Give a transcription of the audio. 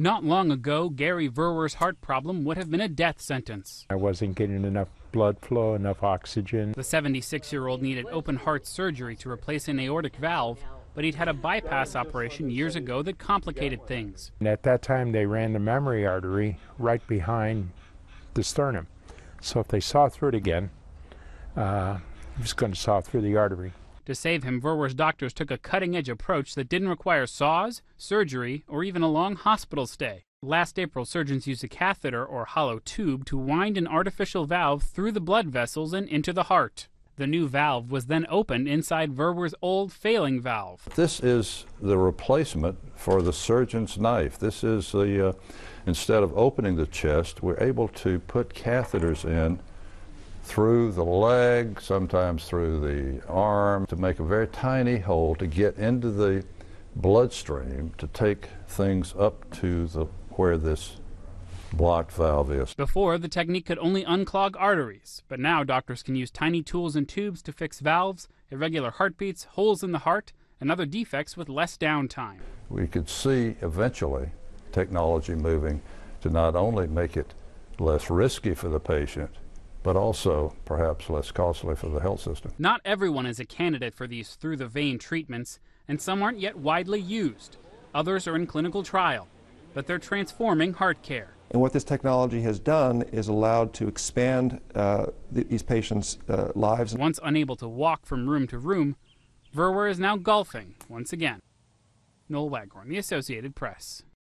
Not long ago, Gary Verwer's heart problem would have been a death sentence. I wasn't getting enough blood flow, enough oxygen. The 76 year old needed open heart surgery to replace an aortic valve, but he'd had a bypass operation years ago that complicated things. And at that time, they ran the mammary artery right behind the sternum. So if they saw through it again, uh, he was going to saw through the artery. To save him, Verwer's doctors took a cutting edge approach that didn't require saws, surgery, or even a long hospital stay. Last April, surgeons used a catheter or hollow tube to wind an artificial valve through the blood vessels and into the heart. The new valve was then opened inside Verwer's old failing valve. This is the replacement for the surgeon's knife. This is the, uh, instead of opening the chest, we're able to put catheters in through the leg, sometimes through the arm, to make a very tiny hole to get into the bloodstream to take things up to the where this blocked valve is. Before, the technique could only unclog arteries, but now doctors can use tiny tools and tubes to fix valves, irregular heartbeats, holes in the heart, and other defects with less downtime. We could see eventually technology moving to not only make it less risky for the patient, but also perhaps less costly for the health system. Not everyone is a candidate for these through the vein treatments, and some aren't yet widely used. Others are in clinical trial, but they're transforming heart care. And what this technology has done is allowed to expand uh, th these patients' uh, lives. Once unable to walk from room to room, Verwer is now golfing once again. Noel Waghorn, The Associated Press.